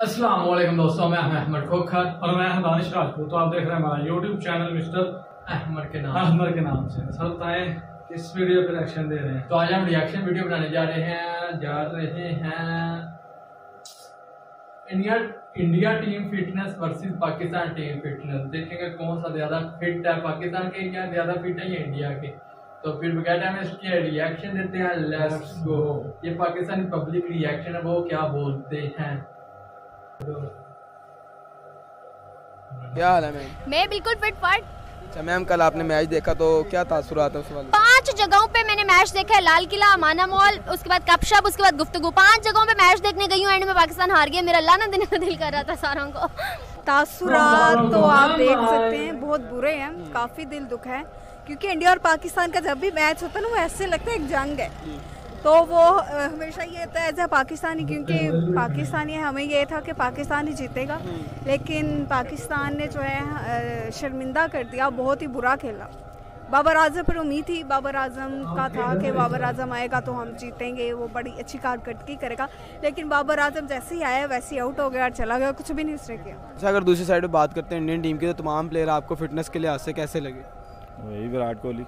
अस्सलाम वालेकुम दोस्तों मैं हूँ अहमद खोखर। और मैं हूँ दानिश राजपूत। तो आप देख रहे हैं हमारा यूट्यूब चैनल मिस्टर अहमद के नाम। अहमद के नाम से। सर बताएँ किस वीडियो पे रिएक्शन दे रहे हैं? तो आज हम रिएक्शन वीडियो बनाने जा रहे हैं जा रहे हैं India India team fitness versus Pakistan team fitness देखेंगे कौन सा ज़्यादा फिट है पाकिस्तान के क्या ज़्यादा फिट है या इंडिया के। तो फिर बगैर टाइम इसके रिएक्शन देते हैं लेट्स गो ये पाकिस्तानी पब्लिक रिएक्शन है वो क्या बोलते हैं? क्या हाल है मैम? मैं बिल्कुल फिट फाट अच्छा मैम कल आपने मैच देखा तो क्या तासुरात है उस वाले? पाँच जगहों पे मैंने मैच देखा है लाल किला माना मॉल उसके बाद कपशप उसके बाद गुफ्तगु। पाँच जगहों पे मैच देखने गई हूँ एंड में पाकिस्तान हार गया। मेरा लाना देने का दिल कर रहा था सारों को। तासुरात तो आप देख सकते हैं बहुत बुरे हैं काफ़ी दिल दुख है। क्योंकि इंडिया और पाकिस्तान का जब भी मैच होता है ना वो ऐसे लगता है एक जंग है। तो वो हमेशा ये होता है एज ए पाकिस्तानी क्योंकि पाकिस्तानी है हमें ये था कि पाकिस्तान ही जीतेगा। लेकिन पाकिस्तान ने जो है शर्मिंदा कर दिया बहुत ही बुरा खेला। बाबर आज़म पर उम्मीद थी बाबर आज़म का था कि बाबर आज़म आएगा तो हम जीतेंगे वो बड़ी अच्छी कारकर्दगी करेगा। लेकिन बाबर आज़म जैसे ही आया वैसे ही आउट हो गया और चला गया कुछ भी नहीं उसने किया। अच्छा अगर दूसरी साइड पे बात करते हैं इंडियन टीम की तो तमाम प्लेयर आपको फिटनेस के लिहाज से कैसे लगे? वही विराट कोहली।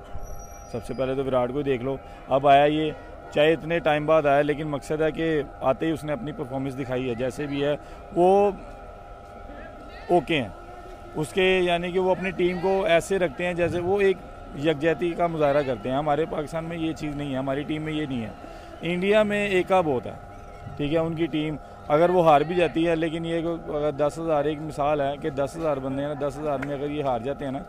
सबसे पहले तो विराट को देख लो। अब आया ये चाहे इतने टाइम बाद आया, लेकिन मकसद है कि आते ही उसने अपनी परफॉर्मेंस दिखाई है, जैसे भी है, वो ओके हैं। उसके यानी कि वो अपनी टीम को ऐसे रखते हैं जैसे वो एक यकजहती का मुजाहरा करते हैं। हमारे पाकिस्तान में ये चीज़ नहीं है, हमारी टीम में ये नहीं है। इंडिया में एका बहुत है, ठीक है, उनकी टीम अगर वो हार भी जाती है, लेकिन ये अगर दस हज़ार, एक मिसाल है कि दस हज़ार बंदे हैं ना दस हज़ार में अगर ये हार जाते हैं ना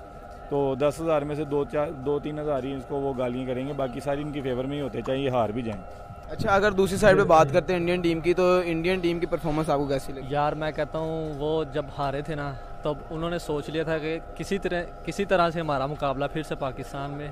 तो दस हज़ार में से दो चार दो तीन हज़ार ही इसको वो गालियाँ करेंगे बाकी सारी इनकी फेवर में ही होते हैं, चाहे ये हार भी जाएँ। अच्छा अगर दूसरी साइड पे बात करते हैं इंडियन टीम की तो इंडियन टीम की परफॉर्मेंस आपको कैसी लगी? यार मैं कहता हूँ वो जब हारे थे ना तब उन्होंने सोच लिया था कि किसी तरह किसी तरह से हमारा मुकाबला फिर से पाकिस्तान में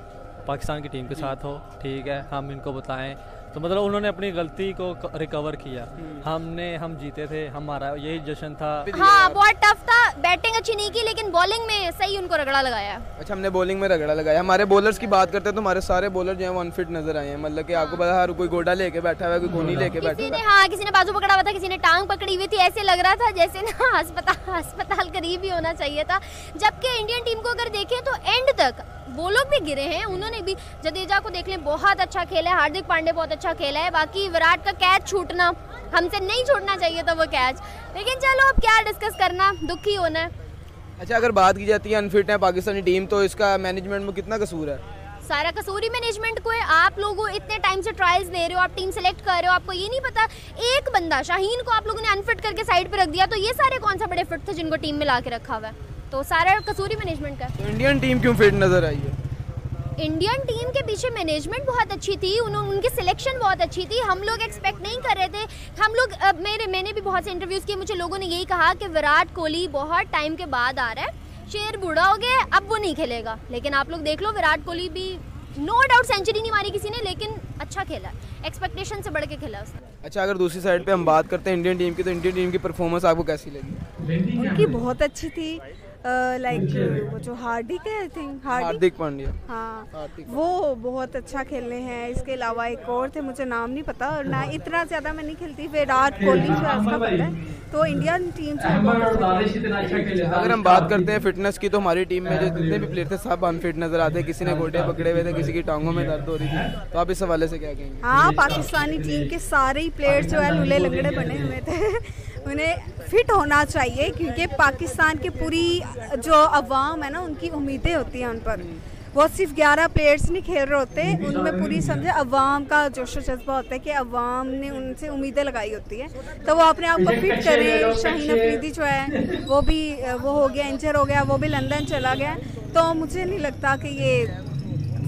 पाकिस्तान की टीम के साथ हो। ठीक है हम इनको बताएँ। तो मतलब उन्होंने अपनी गलती को रिकवर किया। हमने हम जीते थे हमारा यही जश्न था। हाँ बहुत टफ था। बैटिंग अच्छी नहीं की लेकिन बॉलिंग में सही उनको रगड़ा लगाया। अच्छा हमने बॉलिंग में रगड़ा लगाया। हमारे बॉलर्स की बात करते हैं तो हमारे सारे बॉलर जो हैं वो अनफिट नज़र आए हैं। मतलब कि आपको पता हर कोई गोडा लेके बैठा हुआ है कोई गोनी लेके बैठा किसी हुआ ने हाँ। किसी ने बाजू पकड़ा हुआ था किसी ने टांग पकड़ी हुई थी ऐसे लग रहा था जैसे ना अस्पताल अस्पताल करीब ही होना चाहिए था। जबकि इंडियन टीम को अगर देखें तो एंड तक वो लोग भी गिरे हैं उन्होंने भी जडेजा को देख लें बहुत अच्छा खेला है हार्दिक पांडे बहुत अच्छा खेला है बाकी विराट का कैच छूटना हमसे नहीं छूटना चाहिए था वो कैच। लेकिन चलो अब क्या डिस्कस करना दुखी होना है। अच्छा अगर बात की जाती है अनफिट है पाकिस्तानी टीम तो इसका मैनेजमेंट में कितना कसूर है? सारा कसूरी मैनेजमेंट को है। आप लोगों इतने टाइम से ट्रायल्स दे रहे हो आप टीम सेलेक्ट कर रहे हो आपको ये नहीं पता एक बंदा शाहीन को आप लोगों ने अनफिट करके साइड पे रख दिया तो ये सारे कौन सा बड़े फिट थे जिनको टीम में ला के रखा हुआ है? तो सारा कसूरी मैनेजमेंट का। तो इंडियन टीम क्यों फिट नज़र आई है? इंडियन टीम के पीछे मैनेजमेंट बहुत अच्छी थी उन्होंने उनकी सिलेक्शन बहुत अच्छी थी। हम लोग एक्सपेक्ट नहीं कर रहे थे। हम लोग अब मेरे मैंने भी बहुत से इंटरव्यूज़ किए मुझे लोगों ने यही कहा कि विराट कोहली बहुत टाइम के बाद आ रहा है। शेर बूढ़ा हो गया अब वो नहीं खेलेगा। लेकिन आप लोग देख लो विराट कोहली भी नो डाउट सेंचुरी नहीं मारी किसी ने लेकिन अच्छा खेला। एक्सपेक्टेशन से बढ़ के खेला उसने। अच्छा अगर दूसरी साइड पे हम बात करते हैं इंडियन टीम की तो इंडियन टीम की परफॉर्मेंस आपको कैसी लगी? उनकी बहुत अच्छी थी। लाइक वो जो हार्दिक है आई थिंक हार्दिक? हार्दिक पांड्या। हाँ। वो बहुत अच्छा खेलने हैं। इसके अलावा एक और थे मुझे नाम नहीं पता और ना इतना ज़्यादा मैं नहीं खेलती विराट कोहली जो है उसका पता है। तो इंडियन टीम अच्छा अगर हम बात करते हैं फिटनेस की तो हमारी टीम में जो जितने भी प्लेयर थे सब अनफिट नज़र आते किसी ने गोटे पकड़े हुए थे किसी की टांगों में दर्द हो रही थी। तो आप इस हवाले से क्या कहेंगे? हाँ पाकिस्तानी टीम के सारे ही प्लेयर्स जो है लूले लंगड़े बने हुए थे। उन्हें फिट होना चाहिए क्योंकि पाकिस्तान की पूरी जो अवाम है ना उनकी उम्मीदें होती हैं उन पर। वो सिर्फ़ 11 प्लेयर्स नहीं खेल रहे होते उनमें पूरी समझे अवाम का जोश जज्बा होता है कि अवाम ने उनसे उम्मीदें लगाई होती है। तो वो अपने आप को फिट करें शाहीन अफरीदी जो है वो भी वो हो गया इंजर हो गया वो भी लंदन चला गया। तो मुझे नहीं लगता कि ये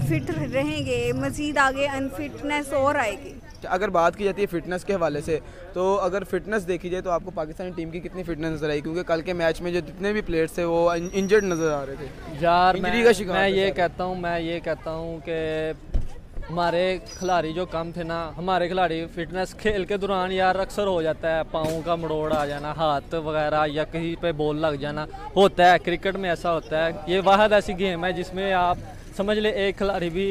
फिट रहेंगे मजीद आगे अनफिटनेस और आएगी। अगर बात की जाती है फिटनेस के हवाले से तो अगर फिटनेस देखी जाए तो आपको पाकिस्तानी टीम की कितनी फिटनेस नज़र आई? क्योंकि कल के मैच में जो जितने भी प्लेयर्स थे वो इंजर्ड नज़र आ रहे थे। यार मैं का मैं ये कहता हूँ मैं ये कहता हूँ कि हमारे खिलाड़ी जो कम थे ना हमारे खिलाड़ी फिटनेस खेल के दौरान यार अक्सर हो जाता है पाँव का मरोड़ आ जाना हाथ वगैरह या कहीं पे बॉल लग जाना। होता है क्रिकेट में ऐसा होता है। ये वाहद ऐसी गेम है जिसमें आप समझ ले एक खिलाड़ी भी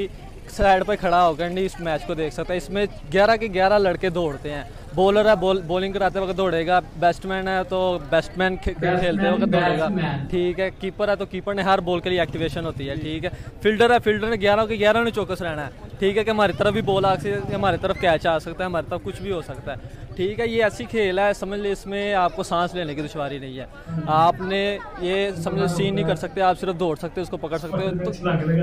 साइड पर खड़ा होकर नहीं इस मैच को देख सकता। इसमें 11 के 11 लड़के दौड़ते हैं। बॉलर है बॉल बॉलिंग कराते वक्त दौड़ेगा। बैट्समैन है तो बैट्समैन खे, खेलते वक्त दौड़ेगा। ठीक है कीपर है तो कीपर ने हर बॉल के लिए एक्टिवेशन होती है। ठीक है फील्डर है फील्डर ने ग्यारह के ग्यारह ने चौकस रहना है। ठीक है कि हमारी तरफ़ भी बॉल आ सकती है हमारी तरफ़ कैच आ सकता है हमारी तरफ़ कुछ भी हो सकता है। ठीक है, ये ऐसी खेल है, समझ लीजिए इसमें आपको सांस लेने की दुशारी नहीं है। आपने ये समझ लो सीन नहीं कर सकते, आप सिर्फ़ दौड़ सकते हो, उसको पकड़ सकते हो तो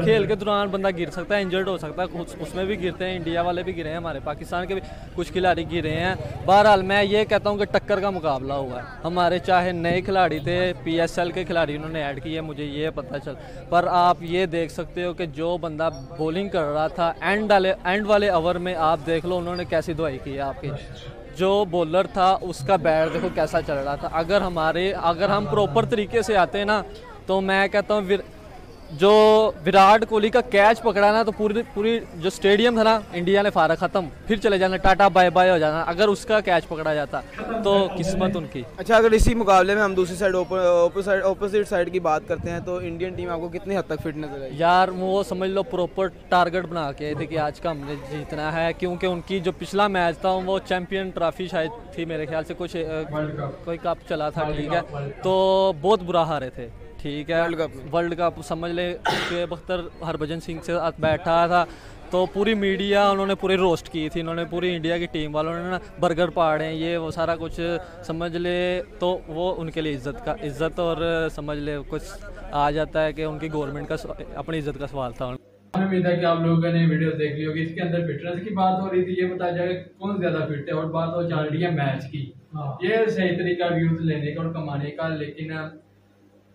खेल के दौरान बंदा गिर सकता है इंजर्ड हो सकता है, उस- उसमें भी गिरते हैं इंडिया वाले भी गिरे हैं, हमारे पाकिस्तान के भी कुछ खिलाड़ी गिरे हैं। बहरहाल, मैं ये कहता हूँ कि टक्कर का मुकाबला हुआ है। हमारे चाहे नए खिलाड़ी थे पीएसएल के खिलाड़ी उन्होंने ऐड किए, मुझे ये पता चल, पर आप ये देख सकते हो कि जो बंदा बॉलिंग कर रहा था एंड वाले एंड वाले ओवर में आप देख लो, उन्होंने कैसी दुआई की है आपकी। जो बॉलर था, उसका बैट देखो कैसा चल रहा था। अगर हमारे अगर हम प्रॉपर तरीके से आते ना तो मैं कहता हूँ जो विराट कोहली का कैच पकड़ा ना तो पूरी पूरी जो स्टेडियम था ना इंडिया ने फारा खत्म। फिर चले जाना टाटा बाय बाय हो जाना अगर उसका कैच पकड़ा जाता तो किस्मत उनकी। अच्छा अगर इसी मुकाबले में हम दूसरी साइड ऑपोजिट ऑपोजिट साइड की बात करते हैं तो इंडियन टीम आपको कितनी हद तक फिट नज़र आई यार वो समझ लो प्रॉपर टारगेट बना के आए थे कि आज का हमने जीतना है क्योंकि उनकी जो पिछला मैच था वो चैंपियन ट्रॉफी शायद थी मेरे ख्याल से कुछ कोई कप चला था ठीक है। तो बहुत बुरा हारे थे। ठीक है। वर्ल्ड कप वर्ल्ड कप समझ ले शुएब अख्तर हरभजन सिंह से साथ बैठा था तो पूरी मीडिया उन्होंने पूरी रोस्ट की थी उन्होंने पूरी इंडिया की टीम वालों ने ना बर्गर पाड़े ये वो सारा कुछ समझ ले तो वो उनके लिए इज़्ज़त का इज़्ज़त और समझ ले कुछ आ जाता है कि उनकी गवर्नमेंट का अपनी इज़्ज़त का सवाल था। हमें उम्मीद है कि आप लोगों ने वीडियो देख ली होगी। इसके अंदर फिटनेस की बात हो रही थी ये बताया जाएगा कौन ज़्यादा फिट है और बात हो चल रही है मैच की। हाँ। ये सही तरीका व्यूज़ लेने का और कमाने का लेकिन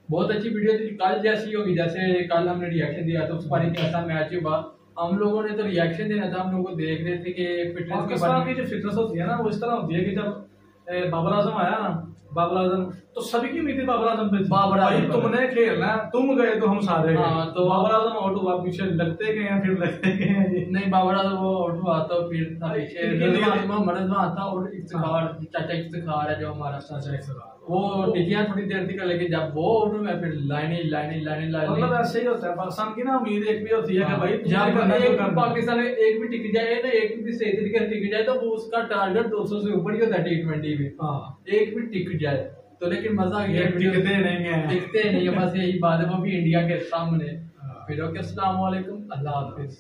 बहुत अच्छी वीडियो थी। कल जैसी होगी जैसे कल हमने रिएक्शन दिया था उस पारी के ऐसा मैच बाद हम लोगों ने तो रिएक्शन देना था हम लोग देख रहे थे कि फिटनेस के बारे की जो फिटनेस होती है ना वो इस तरह होती है कि जब बाबर आज़म आया ना बाबर आज़म तो सभी की उम्मीद थी बाबर आज़म पे बाबर आज़म तुमने खेलना तुम गए तो हम सारे हाँ, तो- बाबर आज़म आउट हुआ पीछे लगते गए हैं फिर लगते गए नहीं बाबर आज़म वो आउट हुआ तो फिर था पीछे। मोहम्मद रिजवान था और इफ्तिखार चाचा इफ्तिखार है जो हमारा। वो टिकिया थोड़ी देर तक लेकिन जब वो हुआ फिर लाइनी लाइनी लाइनी मतलब ऐसे ही होता है पाकिस्तान की ना उम्मीद एक भी होती है कि भाई जहाँ पर जो एक पाकिस्तान में एक भी टिक जाए ना एक भी सही तरीके से टिक जाए तो वो उसका टारगेट 200 से ऊपर ही होता है टी ट्वेंटी में। हाँ। एक भी टिक जाए तो लेकिन मज़ा ये टिकते नहीं है। टिकते नहीं है बस यही बात है वो भी इंडिया के सामने। हाँ। फिर ओके अस्सलाम वालेकुम अल्लाह हाफिज।